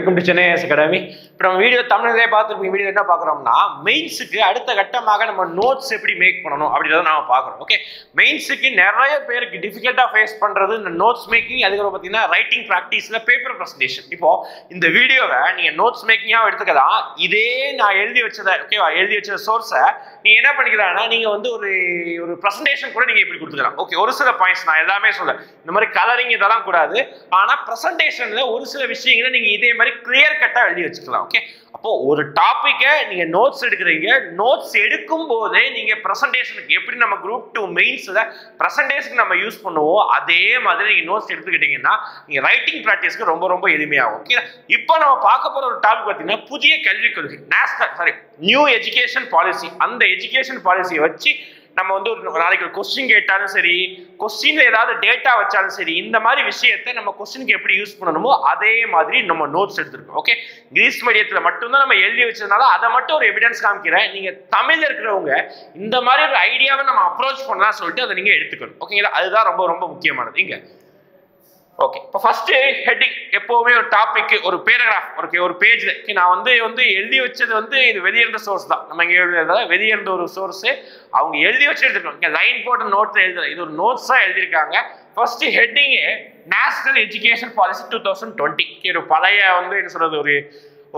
Welcome to Chennai academy. இப்போ நம்ம video தமிழ்லேயே பார்த்துருப்பீங்க. வீடியோ என்ன பார்க்குறோம்னா மெயின்ஸுக்கு அடுத்த கட்டமாக நம்ம நோட்ஸ் எப்படி மேக் பண்ணணும் அப்படின்றத நாம பார்க்குறோம். ஓகே மெயின்ஸுக்கு நிறைய பேருக்கு டிஃபிகல்ட்டாக ஃபேஸ் பண்ணுறது இந்த நோட்ஸ் மேக்கிங் அதுக்கப்புறம் பார்த்தீங்கன்னா ரைட்டிங் ப்ராக்டிஸில் பேப்பர் ப்ரெசன்டேஷன் இப்போ இந்த வீடியோவை நீங்கள் நோட்ஸ் மேக்கிங்காக எடுத்துக்கலாம் இதே நான் எழுதி வச்சதை ஓகேவா எழுதி வச்ச சோர்ஸை நீ என்ன பண்ணிக்கலாம்னா நீங்கள் வந்து ஒரு ஒரு ப்ரெசன்டேஷன் கூட நீங்கள் இப்படி கொடுத்துக்கலாம்? ஓகே ஒரு சில பாயிண்ட்ஸ் நான் எல்லாமே சொல்ல இந்த மாதிரி கலரிங் இதெல்லாம் கூடாது. ஆனால் ப்ரெசன்டேஷனில் ஒரு சில விஷயங்களை நீங்கள் இதே மாதிரி கிளியர் கட்டாக எழுதி வச்சுக்கலாம் ஓகே அப்போ ஒரு டாப்பிக்கை நீங்க நோட்ஸ் எடுக்கிறீங்க நோட்ஸ் எடுக்கும் போதே நீங்க ப்ரெசன்டேஷனுக்கு எப்படி நம்ம குரூப் டூ மெயின்ஸ்ல ப்ரெசன்டேஷனுக்கு நம்ம யூஸ் பண்ணுவோம் அதே மாதிரி நீங்க நோட்ஸ் எடுத்துக்கிட்டீங்கன்னா நீங்க ரைட்டிங் ப்ராக்டிஸ்க்கு ரொம்ப ரொம்ப எளிமையாகும் ஓகே இப்போ நம்ம பார்க்க போற ஒரு டாபிக் பார்த்தீங்கன்னா புதிய கல்விக் கொள்கை national sorry new education policy அந்த எஜுகேஷன் பாலிசியை வச்சு நம்ம வந்து ஒரு நாளைக்கு ஒரு கொஸ்டின் கேட்டாலும் சரி கொஸ்டின்ல ஏதாவது டேட்டா வச்சாலும் சரி இந்த மாதிரி விஷயத்தை நம்ம கொஸ்டினுக்கு எப்படி யூஸ் பண்ணணுமோ அதே மாதிரி நம்ம நோட்ஸ் எடுத்துருக்கோம். ஓகே கிரீஸ் மீடியத்தில் மட்டும்தான் நம்ம எழுதி வச்சதுனால அதை மட்டும் ஒரு எவிடன்ஸ் காமிக்கிறேன். நீங்க தமிழ்ல இருக்கிறவங்க இந்த மாதிரி ஒரு ஐடியாவை நம்ம அப்ரோச் பண்ணலாம் சொல்லிட்டு அதை நீங்க எடுத்துக்கணும். ஓகேங்களா அதுதான் ரொம்ப ரொம்ப முக்கியமானது. இங்க ஓகே இப்போ ஃபர்ஸ்ட் ஹெட்டிங் எப்போவுமே ஒரு டாபிக் ஒரு பேராகிராஃப் ஓகே ஒரு பேஜ்ல நான் வந்து வந்து எழுதி வச்சது வந்து இது வெளியிருந்த சோர்ஸ் தான். நம்ம இங்கே எழுதுறதா வெளியிருந்த ஒரு சோர்ஸ் அவங்க எழுதி வச்சு எடுத்துருக்கோம். இங்கே லைன் போட்ட நோட்ஸ் எழுதுற இது ஒரு நோட்ஸா எழுதியிருக்காங்க. First heading national education policy two thousand twenty ஒரு பழைய வந்து என்ன சொல்றது ஒரு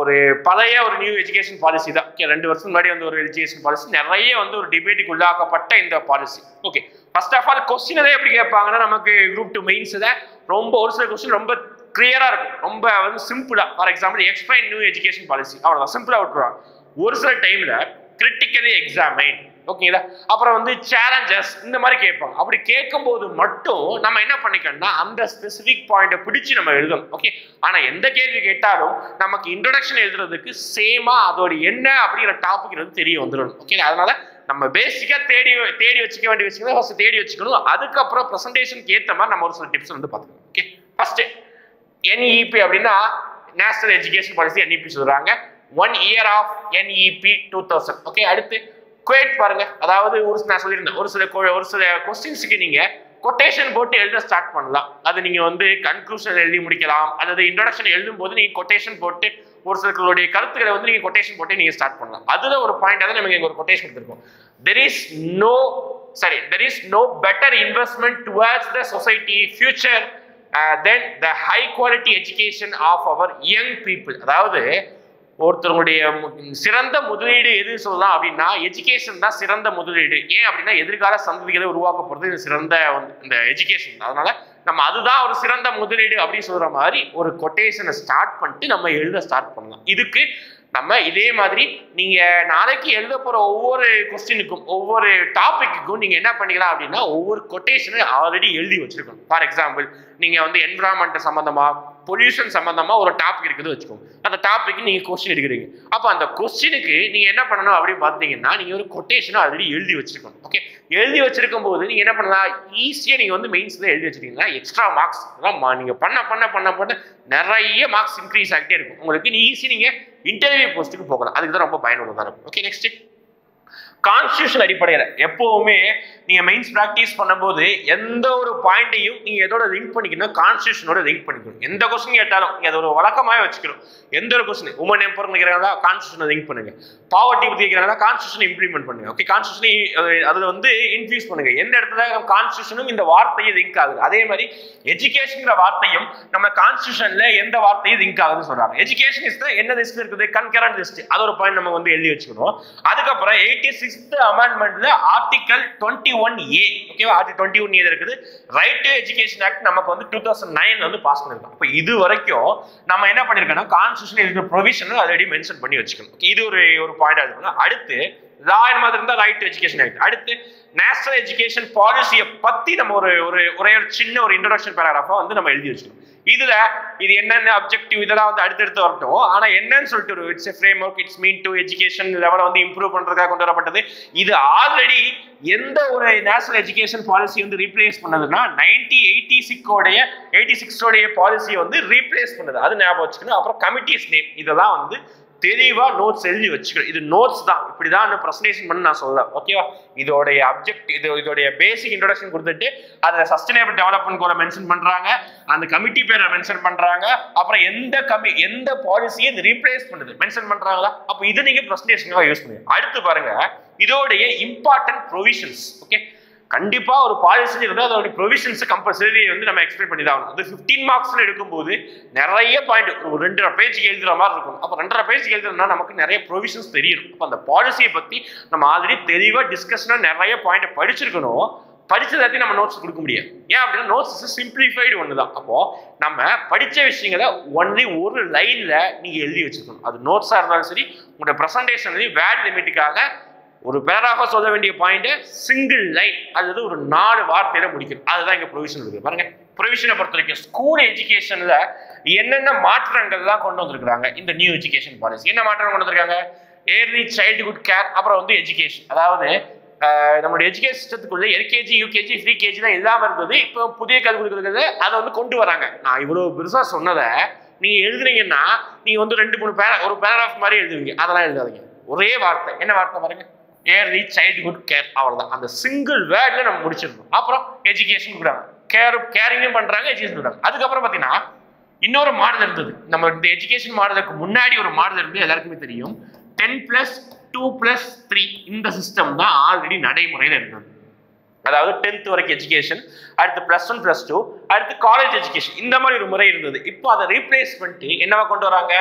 ஒரு பழைய ஒரு நியூ எஜுகேஷன் பாலிசி தான். ஓகே ரெண்டு வருஷம் முன்னாடி வந்து ஒரு எஜுகேஷன் பாலிசி நிறைய வந்து ஒரு டிபேட்டுக்கு உள்ளாக்கப்பட்ட இந்த policy okay. First of all question எப்படி கேட்பாங்கன்னா நமக்கு குரூப் டூ மெயின்ஸ் தான் ரொம்ப ஒரு சில கொஸ்டின் ரொம்ப கிளியராக இருக்கும். ரொம்ப வந்து சிம்பிளாக for example explain new education policy அவ்வளோதான் சிம்பிளாக விட்டுருவாங்க. ஒரு சில டைமில் கிரிட்டிக்கலி எக்ஸாமைன் ஓகேங்களா அப்புறம் வந்து சேலஞ்சஸ் இந்த மாதிரி கேட்பாங்க. அப்படி கேட்கும்போது மட்டும் நம்ம என்ன பண்ணிக்கணும்னா அந்த ஸ்பெசிஃபிக் பாயிண்ட்டை பிடிச்சி நம்ம எழுதணும். ஓகே ஆனால் எந்த கேள்வி கேட்டாலும் நமக்கு இன்ட்ரடக்ஷன் எழுதுறதுக்கு சேமாக அதோட என்ன அப்படிங்கிற டாபிக் வந்து தெரிய வந்துடணும். ஓகே அதனால நம்ம பேசிக்காக தேடி தேடி வச்சுக்க வேண்டிய விஷயங்களை ஃபஸ்ட்டு தேடி வச்சுக்கணும். அதுக்கப்புறம் ப்ரெசன்டேஷனுக்கு ஏற்ற மாதிரி நம்ம ஒரு சில டிப்ஸ் வந்து பார்த்துக்கணும். ஓகே ஃபஸ்ட்டு என்இபி அப்படின்னா நேஷனல் எஜுகேஷன் பாலிசி என்இபி சொல்கிறாங்க one year of NEP two thousand okay அடுத்து குவேட் பாருங்க. அதாவது ஒரு நான் சொல்லியிருந்தேன். ஒரு சில ஒரு சில கொஸ்டின்ஸுக்கு நீங்கள் கொட்டேஷன் போட்டு எழுத ஸ்டார்ட் பண்ணலாம். அது நீங்கள் வந்து கன்க்ளூஷன் எழுதி முடிக்கலாம். அல்லது இன்ட்ரடக்ஷன் எழுதும் போது நீங்கள் கொட்டேஷன் போட்டு ஒரு சிலர்களுடைய கருத்துக்களை வந்து நீங்கள் கொட்டேஷன் போட்டு நீங்கள் ஸ்டார்ட் பண்ணலாம். அதில் ஒரு பாயிண்ட் தான் நமக்கு ஒரு கொட்டேஷன் எடுத்திருக்கோம் there is no sorry there is no better investment towards the society future then the high quality education of our young people அதாவது ஒருத்தருடைய சிறந்த முதலீடு எது சொல்லலாம் அப்படின்னா எஜுகேஷன் தான் சிறந்த முதலீடு. ஏன் அப்படின்னா எதிர்கால சந்ததிகளை உருவாக்க போகிறது இந்த சிறந்த வந்து இந்த எஜுகேஷன் அதனால நம்ம அதுதான் ஒரு சிறந்த முதலீடு அப்படின்னு சொல்ற மாதிரி ஒரு கொட்டேஷனை ஸ்டார்ட் பண்ணிட்டு நம்ம எழுத ஸ்டார்ட் பண்ணலாம். இதுக்கு நம்ம இதே மாதிரி நீங்க நாளைக்கு எழுத போற ஒவ்வொரு கொஸ்டினுக்கும் ஒவ்வொரு டாபிக்குக்கும் நீங்க என்ன பண்ணிக்கலாம் அப்படின்னா ஒவ்வொரு கொட்டேஷனை ஆல்ரெடி எழுதி வச்சிருக்கணும். ஃபார் எக்ஸாம்பிள் நீங்க வந்து என்விரான்மெண்ட் சம்பந்தமா பொல்யூஷன் சம்மந்தமாக ஒரு டாபிக் இருக்குது வச்சுக்கோங்க அந்த டாபிக் நீங்கள் கொஸ்டின் எடுக்கிறீங்க. அப்போ அந்த கொஸ்டினுக்கு நீங்கள் என்ன பண்ணணும் அப்படின்னு பார்த்தீங்கன்னா நீங்கள் ஒரு கொட்டேஷனை ஆல்ரெடி எழுதி வச்சிருக்கணும். ஓகே எழுதி வச்சிருக்கும் போது நீங்கள் என்ன பண்ணலாம்? ஈஸியாக நீங்கள் வந்து மெயின்ஸில் எழுதி வச்சிருக்கீங்களா? எக்ஸ்ட்ரா மார்க்ஸ் நீங்க பண்ண பண்ண பண்ண பண்ண நிறைய மார்க்ஸ் இன்க்ரீஸ் ஆகிட்டே இருக்கும். உங்களுக்கு ஈஸி நீங்கள் இன்டர்வியூ போஸ்ட்டுக்கு போகலாம். அதுக்கு தான் ரொம்ப பயனுள்ளதாக இருக்கும். ஓகே நெக்ஸ்ட்டு கான்ஸ்டியூஷன் அடிப்படையில். எப்போவுமே நீங்கள் மெயின்ஸ் ப்ராக்டிஸ் பண்ணும்போது எந்த ஒரு பாயிண்ட்டையும் நீங்கள் எதோட லிங்க் பண்ணிக்கணும் கான்ஸ்டியூஷனோட லிங்க் பண்ணிக்கணும். எந்த கொஸ்டின் கேட்டாலும் நீங்கள் அதை ஒரு வழக்கமாவே வச்சுக்கணும். எந்த ஒரு கொஸ்டின் உமன் எம்பர் கேட்குறாங்களா கான்ஸ்டியூஷனை லிங்க் பண்ணுங்க. பாவர்ட்டி பற்றி கேட்கறாங்களா கான்ஸ்டியூஷன் இம்ப்ளிமெண்ட் பண்ணுங்க. ஓகே கான்ஸ்டியூஷனை அதில் வந்து இன்ஃபியூஸ் பண்ணுங்க. எந்த இடத்துல கான்ஸ்டியூஷனும் இந்த வார்த்தையும் லிங்க் ஆகுது. அதே மாதிரி எஜுகேஷன்ங்கிற வார்த்தையும் நம்ம கான்ஸ்டியூஷனில் எந்த வார்த்தையும் லிங்க் ஆகுதுன்னு சொல்கிறாங்க எஜுகேஷன் இஸ் என்ன லிஸ்ட் இருக்குது. கன்கரண்ட் லிஸ்ட் அது ஒரு பாயிண்ட் நம்ம வந்து எழுதி வச்சுக்கணும். அதுக்கப்புறம் எயிட்டி சிக்ஸ்த் அமெண்ட்மெண்ட்ல ஆர்டிகல் டுவெண்ட்டி ஒன் ஏ ஓகேவா ஆர்டிகல் டுவெண்ட்டி ஒன் ஏ இருக்குது. ரைட் டு எஜுகேஷன் ஆக்ட் நமக்கு வந்து டூ தௌசண்ட் நைன் வந்து பாஸ் பண்ணிருக்கோம் அப்போ இது வரைக்கும் நம்ம என்ன பண்ணிருக்கோம்னா கான்ஸ்டியூஷன் இருக்கிற ப்ரொவிஷன் ஆல்ரெடி மென்ஷன் பண்ணி வச்சுக்கணும். இது ஒரு ஒரு பாயிண்ட் ஆகுதுன்னா அடுத்து லா மாதிரி இருந்தால் ரைட் டு எஜுகேஷன் ஆகிட்டு அடுத்து நேஷனல் எஜுகேஷன் பாலிசியை பற்றி நம்ம ஒரு ஒரு ஒரே ஒரு சின்ன ஒரு இன்ட்ரடக்ஷன் பேராகிராஃபாக வந்து நம்ம எழுதி வச்சுக்கணும் இதுல இது என்னென்ன அப்ஜெக்டிவ் இதெல்லாம் வந்து அடுத்தடுத்து வரட்டும். ஆனா என்னன்னு சொல்லிட்டு ஒரு it's framework it's mean to education லெவலை வந்து இம்ப்ரூவ் பண்றதுக்காக கொண்டு வரப்பட்டது. இது ஆல்ரெடி எந்த ஒரு நேஷனல் எஜுகேஷன் பாலிசி வந்து ரீப்ளேஸ் பண்ணதுன்னா நைன்டி எயிட்டி சிக்ஸோடைய எயிட்டி சிக்ஸோடைய பாலிசியை வந்து ரீப்ளேஸ் பண்ணுது. அது ஞாபகம் வச்சுக்கணும். அப்புறம் கமிட்டிஸ் நேம் இதெல்லாம் வந்து தெளிவா நோட்ஸ் எழுதி வச்சுக்கணும். இது நோட்ஸ் தான். இப்படிதான் அந்த ப்ரெசன்டேஷன் பண்ணி நான் சொல்றேன். ஓகேவா இதோடைய அப்ஜெக்ட் இது இதோடைய பேசிக் இன்ட்ரோடக்ஷன் கொடுத்துட்டு அதை சஸ்டைனபிள் டெவலப்மெண்ட் கூட மென்ஷன் பண்றாங்க. அந்த கமிட்டி பேரை மென்ஷன் பண்றாங்க. அப்புறம் எந்த கமி எந்த பாலிசியை இது ரீப்ளேஸ் பண்ணுது? மென்ஷன் பண்றாங்களா? அப்போ இது நீங்க ப்ரெசன்டேஷனுக்காக யூஸ் பண்ணுங்க. அடுத்து பாருங்க. இதோடைய இம்பார்ட்டன்ட் ப்ரொவிஷன்ஸ் ஓகே கண்டிப்பா ஒரு பாலிசி இருந்தால் அதோட ப்ரொவிஷன்ஸ் கம்பல்சரி வந்து நம்ம எக்ஸ்பிளைன் பண்ணி தான் ஆகணும். அது ஃபிஃப்டீன் மார்க்ஸ்ல எடுக்கும்போது நிறைய பாயிண்ட் ஒரு ரெண்டரை பேஜுக்கு எழுதுற மாதிரி இருக்கும். அப்போ ரெண்டரை பேஜுக்கு எழுதுறதுனா நமக்கு நிறைய ப்ரொவிஷன்ஸ் தெரியணும் அப்போ அந்த பாலிசியை பத்தி நம்ம ஆல்ரெடி தெளிவாக டிஸ்கஷனாக நிறைய பாயிண்ட் படிச்சிருக்கணும். படிச்ச நம்ம நோட்ஸ் கொடுக்க முடியாது. ஏன் அப்படின்னா நோட்ஸ் சிம்பிளிஃபைடு ஒன்று தான். அப்போ நம்ம படித்த விஷயங்களை ஒன்லி ஒரு லைன்ல நீங்க எழுதி வச்சுக்கணும் அது நோட்ஸாக இருந்தாலும் சரி உங்களோட ப்ரெசன்டேஷன் வேர்ட் லிமிட்டுக்காக ஒரு பேராக சொல்ல வேண்டிய பாயிண்ட் சிங்கிள் லைன் அல்லது ஒரு நாலு வார்த்தையில முடிக்கணும். அதுதான் இங்க ப்ரொவிஷன் இருக்கு. பாருங்க. ப்ரொவிஷனை பொறுத்த வரைக்கும் ஸ்கூல் எஜுகேஷன்ல என்னென்ன மாற்றங்கள்லாம் கொண்டு வந்திருக்கிறாங்க? இந்த நியூ எஜுகேஷன் பாலிசி என்ன மாற்றம் கொண்டு வந்திருக்காங்க? ஏர்லி சைல்டுஹுட் கேர் அப்புறம் வந்து எஜுகேஷன் அதாவது நம்மளுடைய எஜுகேஷன் சிஸ்டத்துக்குள்ளே எல்கேஜி யூகேஜி ஃப்ரீ கேஜி தான் இல்லாமல் இருந்தது. இப்போ புதிய கல்வி கொடுக்குறது அதை வந்து கொண்டு வராங்க. நான் இவ்வளோ பெருசாக சொன்னதை நீங்கள் எழுதுனீங்கன்னா நீங்கள் வந்து ரெண்டு மூணு பேரா ஒரு பேராகிராஃப் மாதிரி எழுதுவீங்க. அதெல்லாம் எழுதாதீங்க. ஒரே வார்த்தை. என்ன வார்த்தை பாருங்கள் ஏர்லி சைல்டுஹுட் கேர் அவ்வளவுதான். அந்த சிங்கிள் வேர்டில் நம்ம முடிச்சிருக்கோம் அப்புறம் எஜுகேஷன் கொடுக்குறாங்க. கேர் கேரிங்கும் பண்ணுறாங்க எஜுகேஷன் கொடுக்குறாங்க. அதுக்கப்புறம் பார்த்தீங்கன்னா இன்னொரு மாடல் இருந்தது. நம்ம இந்த எஜுகேஷன் மாடலுக்கு முன்னாடி ஒரு மாடல் இருந்து எல்லாருக்குமே தெரியும். Ten plus two plus three இந்த சிஸ்டம் தான் ஆல்ரெடி நடைமுறையில் இருந்தது. அதாவது டென்த் வரைக்கும் எஜுகேஷன் அடுத்து ப்ளஸ் ஒன் ப்ளஸ் டூ அடுத்து காலேஜ் எஜுகேஷன் இந்த மாதிரி ஒரு முறை இருந்தது. இப்போ அதை ரீப்ளேஸ் பண்ணிட்டு என்னவா கொண்டு வராங்க?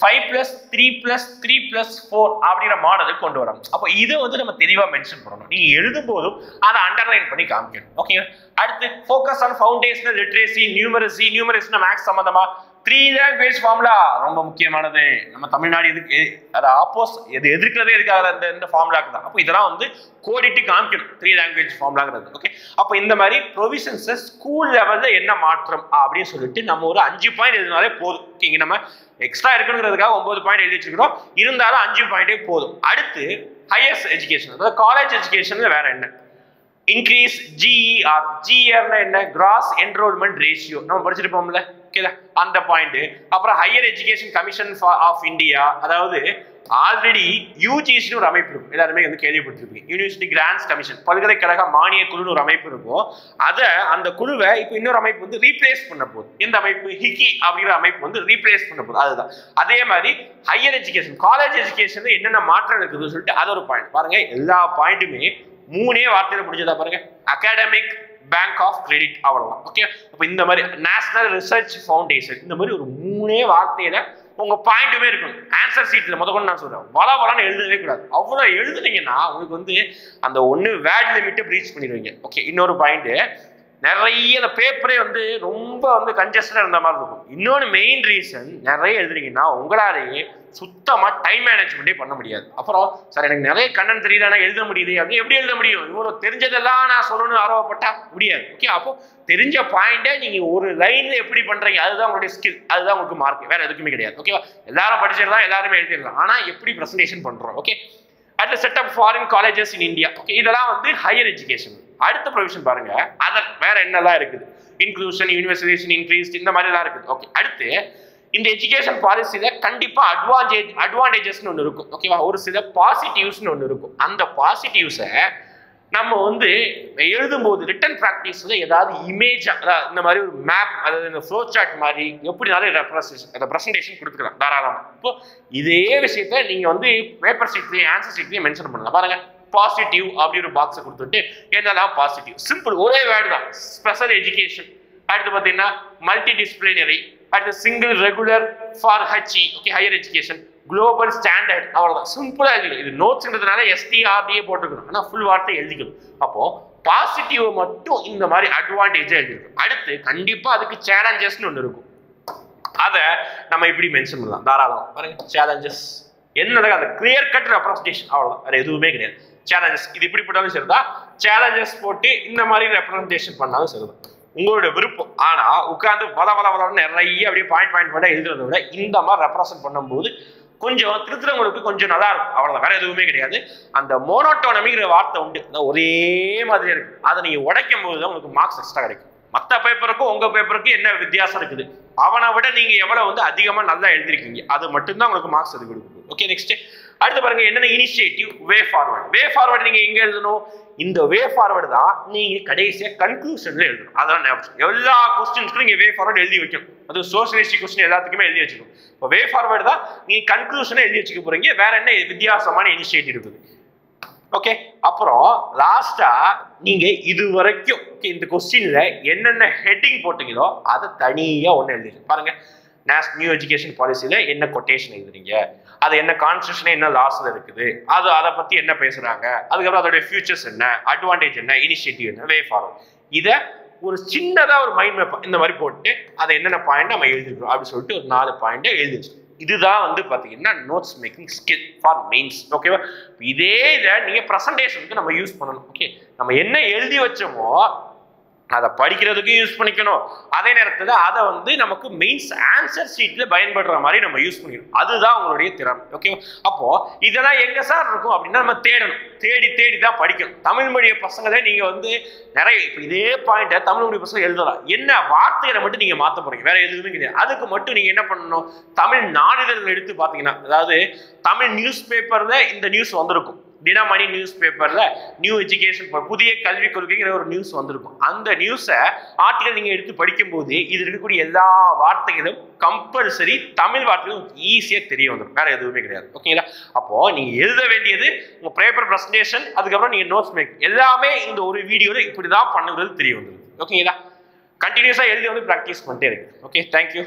Five plus three plus three plus four அப்படிங்கிற மாடலுக்கு கொண்டு வரோம். அப்போ இதை வந்து நம்ம தெளிவாக மென்ஷன் பண்ணணும். நீங்கள் எழுதும் போதும் அதை அண்டர்லைன் பண்ணி காமிக்கணும். ஓகே அடுத்து focus on foundational literacy numeracy numeracy maths சம்மந்தமாக த்ரீ லாங்குவேஜ் ஃபார்முலா ரொம்ப முக்கியமானது. நம்ம தமிழ்நாடு எதுக்கு அது ஆப்போஸ் எது எதிர்க்கிறதே எதுக்காக அந்த இந்த ஃபார்முலாக்கு தான். அப்போ இதெல்லாம் வந்து கோடிட்டு காமிக்கணும். த்ரீ லாங்குவேஜ் ஃபார்முலாங்கிறது ஓகே அப்போ இந்த மாதிரி ப்ரொவிஷன்ஸை ஸ்கூல் லெவலில் என்ன மாற்றம் அப்படின்னு சொல்லிட்டு நம்ம ஒரு அஞ்சு பாயிண்ட் எழுதினாலே போதும். Okay, நம்ம எக்ஸ்ட்ரா இருக்கணுங்கிறதுக்காக ஒன்பது பாயிண்ட் எழுதி வச்சுக்கிறோம் இருந்தாலும் அஞ்சு பாயிண்டே போதும். அடுத்து ஹையர்ஸ் எஜுகேஷன் அதாவது காலேஜ் எஜுகேஷனில் வேற என்ன? இன்க்ரீஸ் ஜிஇஆர் ஜிஇஆர்னா என்ன? கிராஸ் என்ரோல்மெண்ட் ரேஷியோ நம்ம படிச்சிருப்போம்ல. ஓகேதா அந்த பாயிண்ட் அப்புறம் higher education commission of India அதாவது ஆல்ரெடி யூஜிசின்னு ஒரு அமைப்பு இருக்கும். எல்லாருமே வந்து கேள்விப்பட்டிருப்பீங்க. யூனிவர்சிட்டி கிராண்ட்ஸ் கமிஷன் பல்கலைக்கழக மானிய குழுன்னு ஒரு அமைப்பு இருக்கும். அதை அந்த குழுவை இப்போ இன்னொரு அமைப்பு வந்து ரீப்ளேஸ் பண்ண போகுது. இந்த அமைப்பு? ஹிக்கி அப்படிங்கிற அமைப்பு வந்து ரீப்ளேஸ் பண்ண போகுது. அதுதான். அதே மாதிரி ஹையர் எஜுகேஷன் காலேஜ் எஜுகேஷன் என்னென்ன மாற்றம் இருக்குதுன்னு சொல்லிட்டு அது ஒரு பாயிண்ட் பாருங்க எல்லா பாயிண்ட்டுமே மூணே வார்த்தையில முடிஞ்சதா பாருங்க. அகாடமிக் பேங்க் ஆஃப் கிரெடிட் அவ்வளோதான் ஓகே அப்போ இந்த மாதிரி நேஷனல் ரிசர்ச் ஃபவுண்டேஷன் இந்த மாதிரி ஒரு மூணே வார்த்தையில உங்க பாயிண்ட்டுமே இருக்கும் ஆன்சர் சீட்ல முத கொண்டு நான் சொல்றேன். வள வளன்னு எழுதவே கூடாது. அவ்வளோ எழுதுனீங்கன்னா உங்களுக்கு வந்து அந்த ஒன்று வேட் லிமிட்டை ப்ரீச் பண்ணிடுவீங்க. ஓகே இன்னொரு பாயிண்ட்டு நிறைய அந்த பேப்பரே வந்து ரொம்ப வந்து கன்ஜஸ்டடாக இருந்த மாதிரி இருக்கும். இன்னொன்று மெயின் ரீசன் நிறைய எழுதுறீங்கன்னா உங்களாலேயே சுத்தமாக டைம் மேனேஜ்மெண்ட்டே பண்ண முடியாது. அப்புறம் சார் எனக்கு நிறைய கண்ணன் தெரியுது? ஆனால் எழுத முடியுது? அப்படின்னு எப்படி எழுத முடியும்? இவ்வளோ தெரிஞ்சதெல்லாம் நான் சொல்லணும்னு ஆர்வப்பட்டா முடியாது. ஓகே அப்போ தெரிஞ்ச பாயிண்டை நீங்கள் ஒரு லைனில் எப்படி பண்ணுறீங்க அதுதான் உங்களுடைய ஸ்கில் அதுதான் உங்களுக்கு மார்க் வேறு எதுக்குமே கிடையாது. ஓகேவா எல்லாரும் படிச்சிடலாம் எல்லாருமே எழுதிடலாம். ஆனால் எப்படி ப்ரெசன்டேஷன் பண்ணுறோம் okay at setup foreign colleges in India okay இதெல்லாம் வந்து ஹையர் எஜுகேஷன் அடுத்த ப்ரொவிஷன் பாருங்க. அதர் வேற என்னெல்லாம் இருக்குது? இன்க்ளூஷன் யூனிவர்சிட்டேஷன் இன்க்ரீஸ் இந்த மாதிரிலாம் இருக்குது. ஓகே அடுத்து இந்த எஜுகேஷன் பாலிசியில கண்டிப்பா அட்வான்டேஜ் அட்வான்டேஜஸ்னு ஒன்று இருக்கும். ஓகேவா ஒரு சில பாசிட்டிவ்ஸ்னு ஒன்று இருக்கும். அந்த பாசிட்டிவ்ஸை நம்ம வந்து எழுதும்போது ரிட்டன் ப்ராக்டிஸில் ஏதாவது இமேஜ் அதாவது இந்த மாதிரி ஒரு மேப் அதாவது இந்த ஃப்ளோ சார்ட் மாதிரி எப்படினாலும் ரெப்ரசன்டேஷன் ப்ரெசன்டேஷன் கொடுத்துக்கலாம் தாராளமாக இப்போ இதே விஷயத்த நீங்கள் வந்து பேப்பர் சீட்லேயும் ஆன்சர் சீட்லேயும் மென்ஷன் பண்ணலாம். பாருங்க பாசிட்டிவ் அப்படி ஒரு பாக்ஸை கொடுத்துட்டு என்னெல்லாம் பாசிட்டிவ் சிம்பிள் ஒரே வேர்டு தான். ஸ்பெஷல் எஜுகேஷன் அடுத்து பார்த்தீங்கன்னா மல்டி டிசிப்ளினரி அடுத்து single regular for HE okay higher education global standard அவ்வளோதான் சிம்பிளாக எழுதிக்கணும் இது நோட்ஸ்ன்றதுனால எஸ்டிஆர்டியே போட்டுக்கணும் ஆனால் ஃபுல் வார்த்தை எழுதிக்கணும். அப்போது பாசிட்டிவ் மட்டும் இந்த மாதிரி அட்வான்டேஜாக எழுதிருக்கும் அடுத்து கண்டிப்பாக அதுக்கு சேலஞ்சஸ்னு ஒன்று இருக்கும். அதை நம்ம இப்படி மென்ஷன் பண்ணலாம். தாராளம். பாருங்க. சேலஞ்சஸ் என்னது அந்த கிளியர் கட் ரெப்ரஸன்டேஷன் அவ்வளோதான் வேறு எதுவுமே கிடையாது. சேலஞ்சஸ் இது இப்படி போட்டாலும் சரிதான். சேலஞ்சஸ் போட்டு இந்த மாதிரி ரெப்ரஸன்டேஷன் பண்ணாலும் சரிதான். உங்களோட விருப்பம். ஆனால் உட்காந்து வள வள வளன்னு நிறைய அப்படியே பாயிண்ட் பாயிண்ட் பாயிண்ட் எழுதுறத விட இந்த மாதிரி ரெப்ரசன்ட் பண்ணும்போது கொஞ்சம் திருத்துறவங்களுக்கு கொஞ்சம் நல்லா இருக்கும். அவ்வளோதான் வேற எதுவுமே கிடையாது. அந்த மோனோட்டோனமிங்கிற வார்த்தை உண்டு. ஒரே மாதிரி இருக்கு. அதை நீங்க உடைக்கும் போது தான் உங்களுக்கு மார்க்ஸ் எக்ஸ்ட்ரா கிடைக்கும். மற்ற பேப்பருக்கும் உங்க பேப்பருக்கும் என்ன வித்தியாசம் இருக்குது? அவனை விட நீங்க எவ்வளவு வந்து அதிகமா நல்லா எழுதிருக்கீங்க. அது மட்டும்தான் உங்களுக்கு மார்க்ஸ் அது கொடுக்கும். ஓகே நெக்ஸ்ட் அடுத்து பாருங்க என்னென்ன initiative way forward way forward நீங்க எங்க எழுதணும்? இந்த வே ஃபார்வர்டு தான் நீங்க கடைசியா கன்க்ளூஷன்ல எழுதணும். அதான் ஞாபகம். எல்லா கொஸ்டின்ஸ்க்கும் நீங்க வே ஃபார்வர்டு எழுதி வைக்கணும். அது சோசியலிஸ்டிக் கொஸ்டின் எல்லாத்துக்குமே எழுதி வச்சுக்கணும் இப்போ வே ஃபார்வர்டு தான் நீங்க கன்க்ளூஷனை எழுதி வச்சுக்க போறீங்க. வேற என்ன வித்தியாசமான இனிஷியேட்டிவ் இருக்குது? ஓகே அப்புறம் லாஸ்டா நீங்க இது வரைக்கும் இந்த கொஸ்டின்ல என்னென்ன ஹெட்டிங் போட்டீங்களோ அதை தனியா ஒன்று எழுதிடுங்க பாருங்க நேஷ் நியூ எஜுகேஷன் பாலிசியில என்ன கொட்டேஷன் எழுதுறீங்க? அது என்ன கான்ஸ்டியூஷன் என்ன லாஸ்ல இருக்குது? அது அதை பத்தி என்ன பேசுறாங்க? அதுக்கப்புறம் அதோட ஃபியூச்சர்ஸ் என்ன? அட்வான்டேஜ் என்ன? இனிஷியேட்டிவ் என்ன? வே ஃபார்வர்ட் இதை ஒரு சின்னதா ஒரு மைண்ட் மேப் இந்த மாதிரி போட்டு அதை என்னென்ன பாயிண்ட் நம்ம எழுதிருக்கோம் அப்படின்னு சொல்லிட்டு ஒரு நாலு பாயிண்ட்டை எழுதி இதுதான் வந்து பாத்தீங்கன்னா notes making skill for mains ஓகேவா இதே இதை நீங்க ப்ரெசன்டேஷனுக்கு நம்ம யூஸ் பண்ணணும். ஓகே நம்ம என்ன எழுதி வச்சோமோ அதை படிக்கிறதுக்கும் யூஸ் பண்ணிக்கணும். அதே நேரத்தில் அதை வந்து நமக்கு மெயின்ஸ் ஆன்சர் ஷீட்டில் பயன்படுற மாதிரி நம்ம யூஸ் பண்ணிக்கணும். அதுதான் உங்களுடைய திறமை. ஓகேவா அப்போது இதெல்லாம் எங்கே சார் இருக்கும் அப்படின்னா நம்ம தேடணும். தேடி தேடி தான் படிக்கணும். தமிழ் மீடிய பசங்களே நீங்கள் வந்து நிறைய இப்போ இதே பாயிண்ட்டை தமிழ் மொழி பசங்க எழுதலாம். என்ன வார்த்தைகளை மட்டும் நீங்கள் மாற்ற போகிறீங்க வேறு எதுவுமே கிடையாது. அதுக்கு மட்டும் நீங்கள் என்ன பண்ணணும்? தமிழ் நாளிதழ்கள் எடுத்து பார்த்தீங்கன்னா அதாவது தமிழ் நியூஸ் பேப்பரில் இந்த நியூஸ் வந்திருக்கும். தினமணி நியூஸ் பேப்பரில் நியூ எஜுகேஷன் புதிய கல்விக் கொள்கைங்கிற ஒரு நியூஸ் வந்திருக்கும். அந்த நியூஸை ஆர்டிகல் நீங்கள் எடுத்து படிக்கும்போது இது இருக்கக்கூடிய எல்லா வார்த்தைகளும் கம்பல்சரி தமிழ் வார்த்தைகளும் ஈஸியாக தெரிய வந்துடும் வேறு எதுவுமே கிடையாது. ஓகேங்களா அப்போது நீங்கள் எழுத வேண்டியது உங்கள் பேப்பர் ப்ரெசன்டேஷன் அதுக்கப்புறம் நீங்கள் நோட்ஸ் மேக் எல்லாமே இந்த ஒரு வீடியோவை இப்படி தான் பண்ணுறது தெரிய வந்துடும் ஓகேங்களா கண்டினியூஸாக எழுதி வந்து ப்ராக்டிஸ் பண்ணிட்டே இருக்கு. Okay thank you